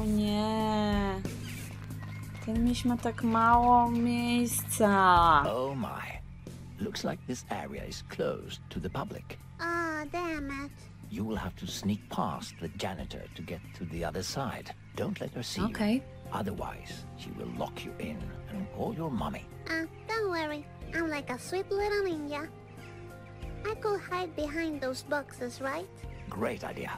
O nie. Ten miś ma tak mało miejsca. Oh my. Looks like this area is closed to the public. Ah, damn it. You will have to sneak past the janitor to get to the other side. Don't let her see Okej. you. Otherwise, she will lock you in and call your mommy. Ah, don't worry. I'm like a sweet little ninja. I could hide behind those boxes, right? Great idea.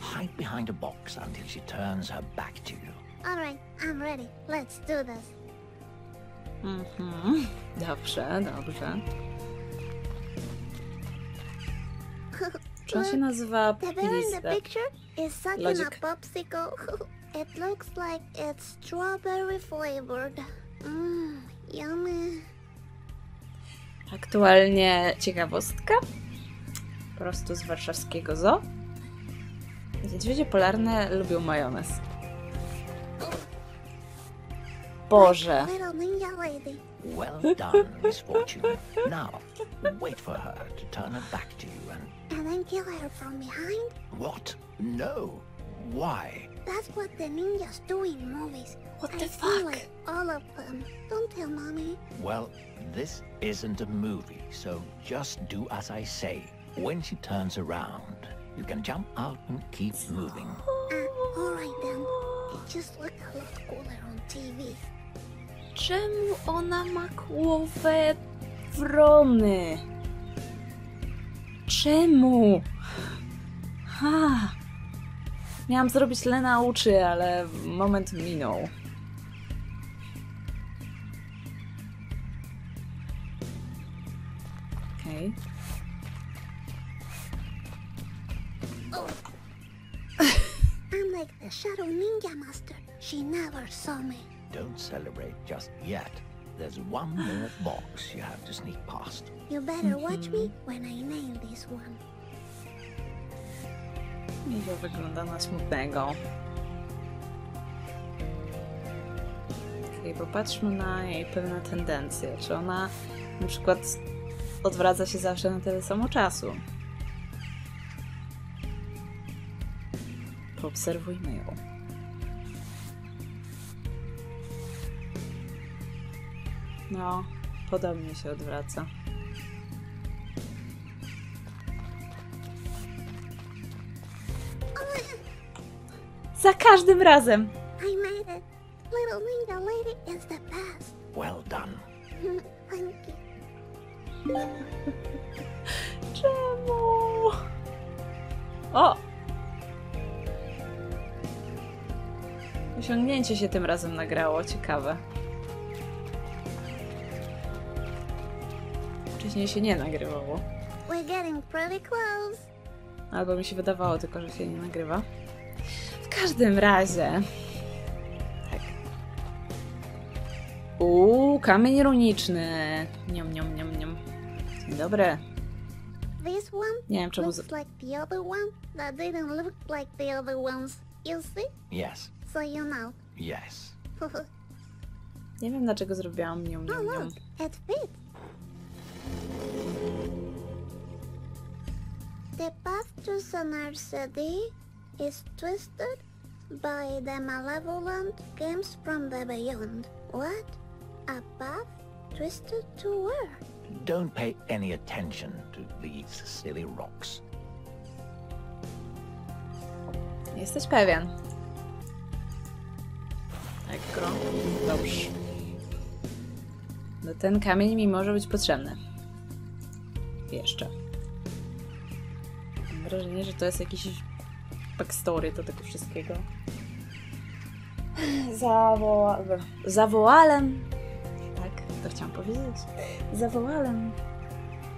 Hide behind a box until she turns her back to you. Alright, I'm ready. Let's do this. Mhm. Dobrze, dobrze. Czy on się nazywa The bear in the picture is sucking Logic. a popsicle. it looks like it's strawberry flavored. Mmm, yummy. Aktualnie ciekawostka. Prosto z warszawskiego zoo. Niedźwiedzie polarne lubią majonez. Boże. Little. Well done, Miss Fortune. Now, wait for her to turn her back to you and... And then kill her from behind? What? No. Why? That's what the ninjas do in movies. What I the see, fuck? like, all of them. Don't tell mommy. Well, this isn't a movie, so just do as I say. When she turns around, you can jump out and keep moving. Ah, alright then. It just looked a lot cooler on TV. Czemu ona ma głowę wrony? Czemu? Ha! Miałam zrobić Lena uczy, ale moment minął. Okej. I'm the Shadow Ninja Master. She never saw me. Don't celebrate just yet. There's one more box you have to sneak past. You better watch me when I nail this one. Mizio wygląda na smutnego. Okej, popatrzmy na jej pewne tendencje. Czy ona na przykład odwraca się zawsze na tyle samo czasu? Poobserwujmy ją. No, podobnie się odwraca. Za każdym razem! Osiągnięcie się tym razem nagrało, ciekawe. Wcześniej się nie nagrywało. We're getting pretty close. Albo mi się wydawało tylko, że się nie nagrywa. W każdym razie. Tak. Uuu, kamień runiczny. Niom, niom, niom, niom. Dzień dobry. This one Nie wiem czemu... z- looks like the other one that didn't look like the other ones. You see? Yes. So you know. Yes. Nie wiem dlaczego zrobiłam niom, niom, niom. look, it fits. The path to Sonar City is twisted by the malevolent games from the beyond. What? A path twisted to where? Don't pay any attention to these silly rocks. Jesteś pewien? Ekro. Dobrze. No ten kamień mi może być potrzebny. Jeszcze. Mam wrażenie, że to jest jakiś backstory do tego wszystkiego. Zawoła... Zawołałem... Tak, to chciałam powiedzieć. Zawołałem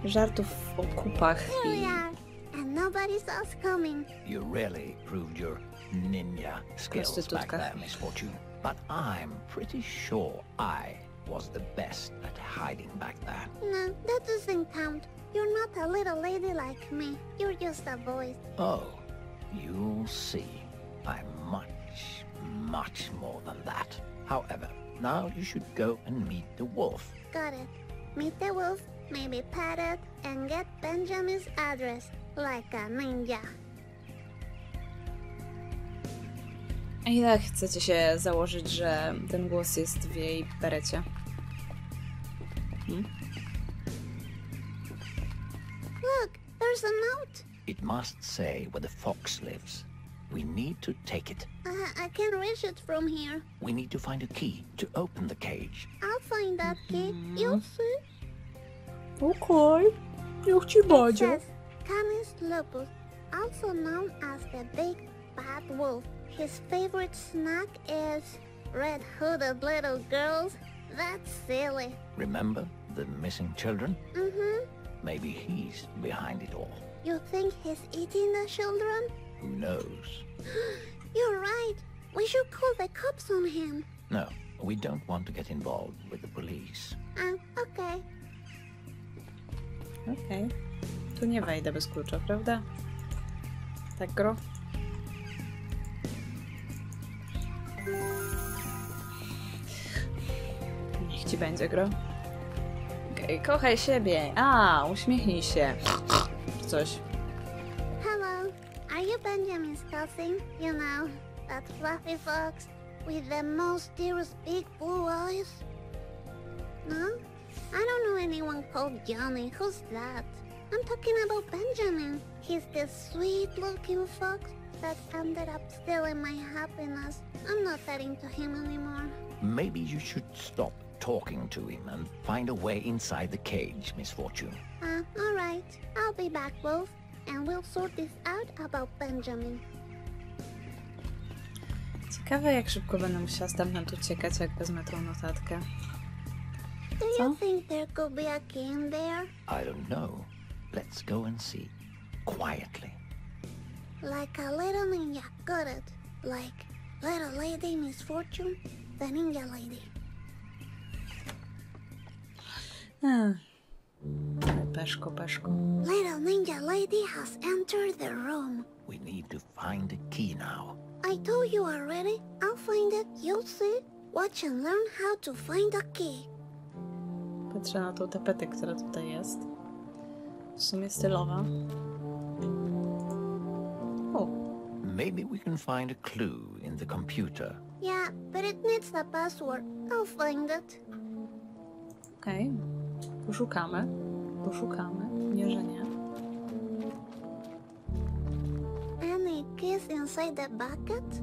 żartów o kupach i... are, and nobody saw us coming. You really proved your ninja skills back Prostytutka. there, Miss Fortune. But I'm pretty sure I was the best at hiding back there. No, that doesn't count. You're not a little lady like me. You're just a boy. Oh, you'll see. I'm much, much more than that. However, now you should go and meet the wolf. Got it. Meet the wolf, maybe pat it, and get Benjamin's address like a ninja. A ile chcecie się założyć, że ten głos jest w jej berecie? Look, there's a note. It must say where the fox lives. We need to take it. Uh, I can reach it from here. We need to find a key to open the cage. I'll find that key. You'll see. Okej. Niech ci It says Canis lupus, also known as the big bad wolf. His favorite snack is red-hooded little girls. That's silly. Remember the missing children? Mm-hmm. Maybe he's behind it all. You think he's eating the children? Who knows? You're right. We should call the cops on him. No, we don't want to get involved with the police. Uh, okay. Okej. Tu nie wejdę bez klucza, prawda? Tak, Gro? Niech ci będzie, Gro. Okej, kochaj siebie. A, uśmiechnij się. Czy Coś. Hello. Are you Benjamin's cousin? You know, that fluffy fox with the mysterious big blue eyes? No? I don't know anyone called Johnny. Who's that? I'm talking about Benjamin. He's the sweet-looking fox that ended up stealing my happiness. I'm not that into him anymore. Maybe you should stop talking to him and find a way inside the cage, Miss Fortune. Uh, alright. I'll be back, Wolf, and we'll sort this out about Benjamin. Ciekawe, jak szybko będę musiała stamtąd uciekać, jak wezmę tą notatkę. Do you think there could be a key in there? I don't know. Let's go and see. Quietly. Like a little ninja got it. Like little lady misfortune, the ninja lady. Hmm. Peszko, peszko. Little ninja lady has entered the room. We need to find a key now. I told you already. I'll find it. You'll see. Watch and learn how to find a key. Patrzę na tą tapetę, która tutaj jest. W sumie stylowa. Maybe we can find a clue in the computer. Yeah, but it needs a password. I'll find it. okej. Poszukamy. Poszukamy. Nie, że nie. Any keys inside the bucket?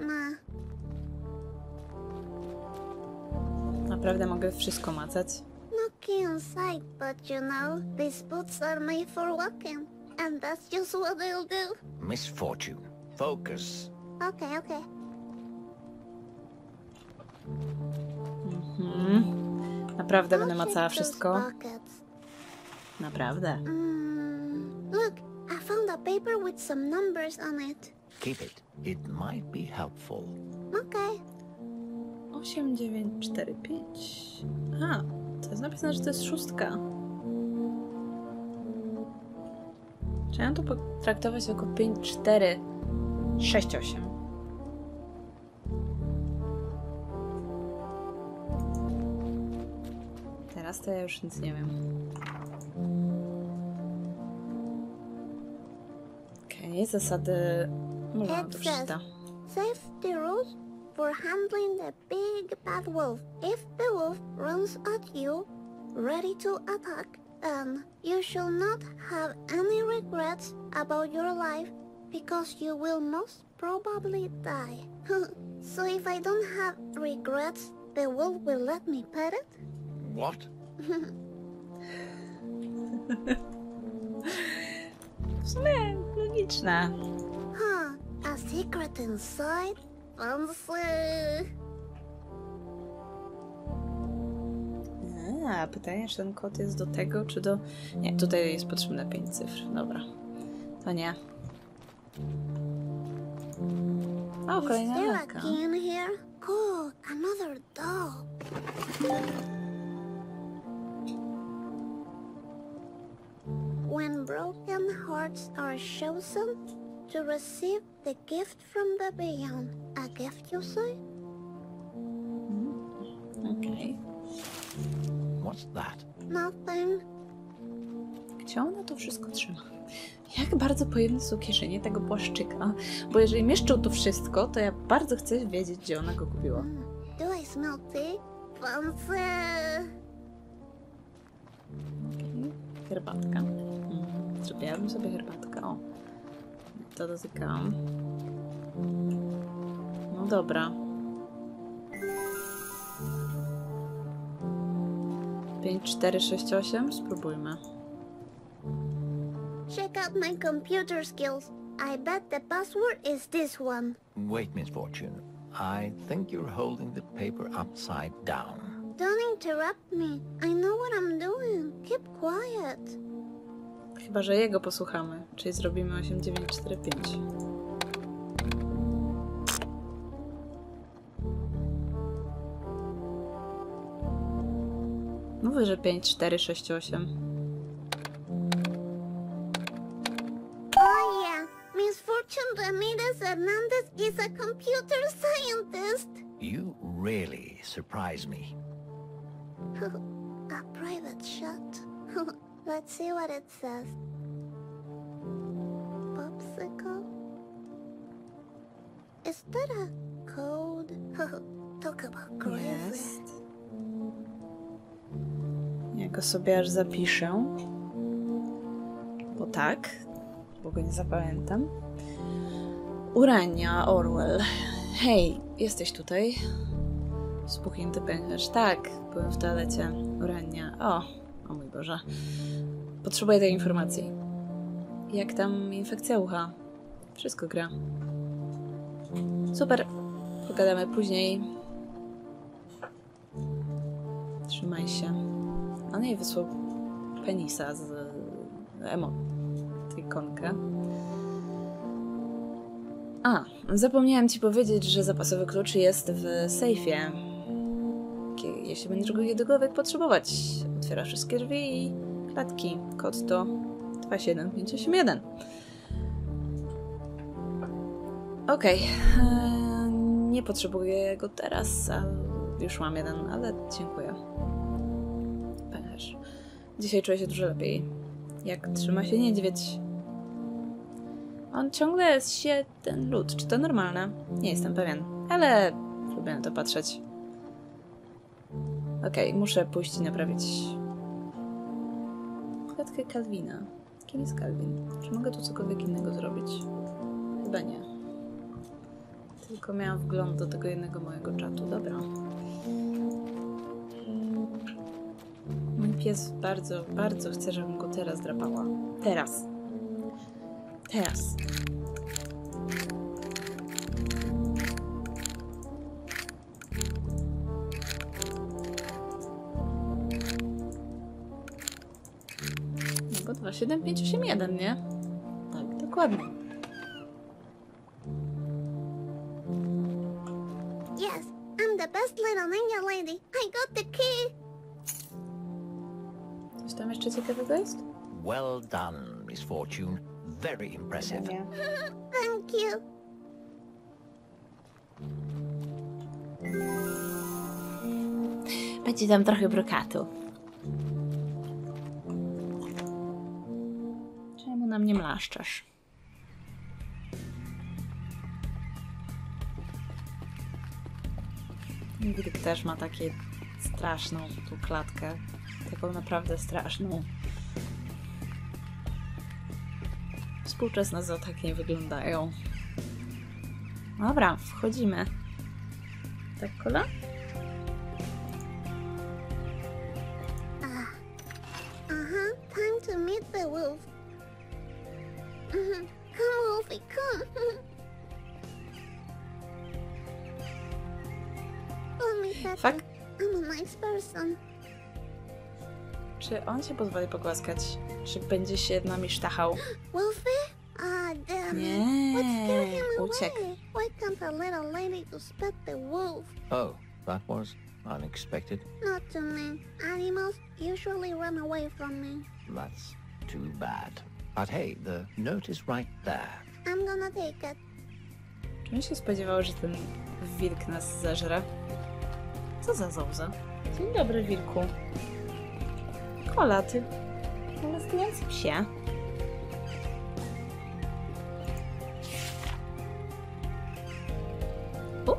Nah. Naprawdę mogę wszystko macać. No key inside, but you know, these boots are made for walking. And that's just what they'll do. Misfortune. Focus. Okay, okay. Mhm. Naprawdę I'll będę macała wszystko. Naprawdę. Mm, look, I found a paper with some numbers on it. Keep it. It might be helpful. Okay. 8, 9, 4, 5. A, to jest napisane, że to jest szóstka. Mam to potraktować jako 5, 4, 6, 8? Teraz to ja już nic nie wiem. Okej, zasady... Może mam to przeczyta. safety rules for handling the big bad wolf. If the wolf runs at you, ready to attack, then you shall not have any regrets about your life because you will most probably die. so if I don't have regrets, the wolf will let me pet it? What? W sumie logiczne. Huh, a secret inside? Fancy. A, pytanie, czy ten kod jest do tego, czy do... Nie, tutaj jest potrzebne 5 cyfr. Dobra. To nie. O, kolejna lalka. Cool, another doll. When broken hearts are chosen to receive the gift from the beyond, a gift you say? Okej. What's that? Nothing. Gdzie ona to wszystko trzyma? Jak bardzo pojemne są kieszenie tego płaszczyka, bo jeżeli mieszczą to wszystko, to ja bardzo chcę wiedzieć, gdzie ona go kupiła. Mm, Do I smell tea? Fancy. Okej, Herbatka. Mhm. Zrobiłabym sobie herbatkę. O, to dotykam. No dobra. Pięć, cztery, sześć, osiem. Spróbujmy. Check out my computer skills. I bet the password is this one. Wait, Miss Fortune. I think you're holding the paper upside down. Don't interrupt me. I know what I'm doing. Keep quiet. Chyba, że jego posłuchamy. Czyli zrobimy 8, 9, 4, 5. Mówię, że 5, 4, 6, 8. Oh yeah, Miss Fortune Ramirez Hernandez is a computer scientist. You really surprise me. a private shot. Let's see what it says. Sobie aż zapiszę. Bo tak, bo go nie zapamiętam. Urania Orwell. Hej, jesteś tutaj? Spuchnięty pęcherz. Tak, byłem w toalecie. Urania. O, o mój Boże. Potrzebuję tej informacji. Jak tam infekcja ucha? Wszystko gra. Super. Pogadamy później. Trzymaj się. On jej wysłał penisa z emotykonkę. A, zapomniałem ci powiedzieć, że zapasowy klucz jest w sejfie. Jeśli będziesz go kiedykolwiek potrzebować, otwiera wszystkie drzwi i klatki. Kod to 27581. Okej, eee, nie potrzebuję go teraz, a już mam jeden, ale dziękuję. Dzisiaj czuję się dużo lepiej. Jak trzyma się niedźwiedź. On ciągle się ten lód. Czy to normalne? Nie jestem pewien, ale lubię na to patrzeć. Okej, muszę pójść i naprawić klatkę Calvina. Kim jest Calvin? Czy mogę tu cokolwiek innego zrobić? Chyba nie. Tylko miałam wgląd do tego jednego mojego czatu. Dobra. Pies bardzo, bardzo chce, żebym go teraz drapała. Teraz. Teraz. Bo 27581, nie? Tak, dokładnie. Yes, I'm the best little ninja lady. I got the key. Tam jeszcze ciekawego jest? Well done, Miss Fortune. Very impressive. Nie. Thank you. Będzie tam trochę brokatu. Czemu na mnie mlaszczasz? Wilk też ma takie straszną tu klatkę. Taką naprawdę straszną. Współczesne zoo tak nie wyglądają. Dobra, wchodzimy. Tak, kola? Się pozwoli pogłaskać? Czy będzie się nami sztachał? Wolfie? Ah, damn it. Nie, What scared him away? uciekł. Why can't a little lady to spot the wolf? Oh, that was unexpected. Not to me. Animals usually run away from me. That's too bad. But hey, the note is right there. I'm gonna take it. Czy on się spodziewał, że ten wilk nas zeżre? Co za zołza? Dzień dobry, wilku. Polacy. Rozgniącym się. O,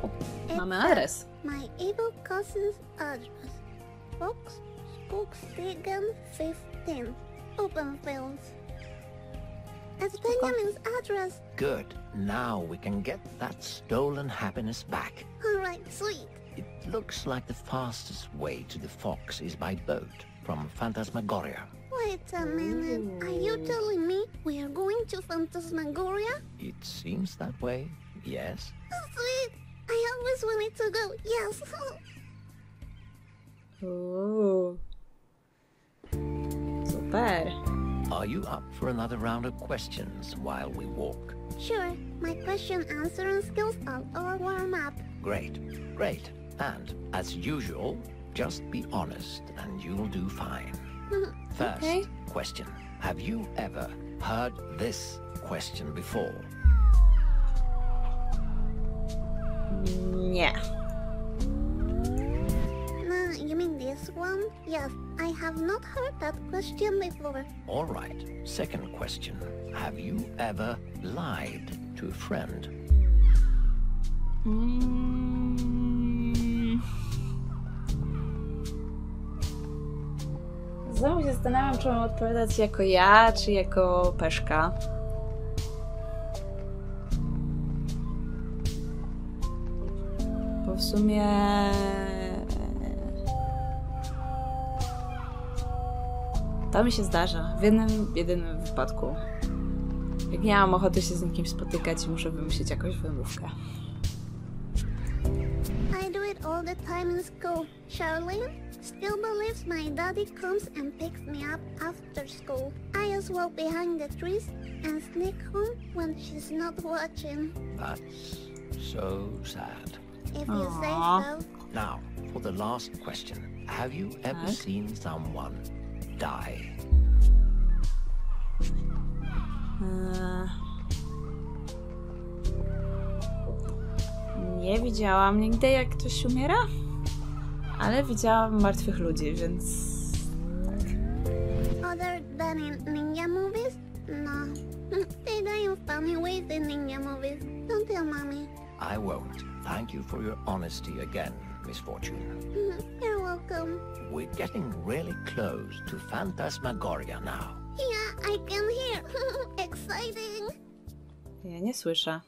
mamy Ares. My evil cousin's address. Box Spookstegen 15. Open fields. As Benjamin's address. Good. Now we can get that stolen happiness back. Alright, sweet. It looks like the fastest way to the Fox is by boat from Phantasmagoria. Wait a minute. Are you telling me we are going to Phantasmagoria? It seems that way, yes? Oh, sweet. I always wanted to go. Yes. Uuu. Oh. Super. Are you up for another round of questions while we walk? sure. My question answering skills are all warm up. Great, great. And, as usual, just be honest and you'll do fine. First Okay. question. Have you ever heard this question before? Yeah. Nah, you mean this one? Yes, I have not heard that question before. All right. Second question. Have you ever lied to a friend? Mm. Znowu się zastanawiam, czy mam odpowiadać jako ja, czy jako Peszka. Bo w sumie... To mi się zdarza. W jednym, jedynym wypadku. Jak nie mam ochoty się z nikim spotykać, muszę wymyślić jakąś wymówkę. I do it all the time in school. Charlene still believes my daddy comes and picks me up after school. I just walk behind the trees and sneak home when she's not watching. That's so sad. If you say so. Now, for the last question. Have you ever Tak. seen someone die? Eee. Nie widziałam nigdy, jak ktoś umiera, ale widziałam martwych ludzi, więc Other than in ninja movies? No. they die in funny ways in ninja movies. Don't tell mommy. I won't. Thank you for your honesty again, Miss Fortune. You're welcome. We're getting really close to Phantasmagoria now. Yeah, I can hear. Exciting. ja nie słyszę.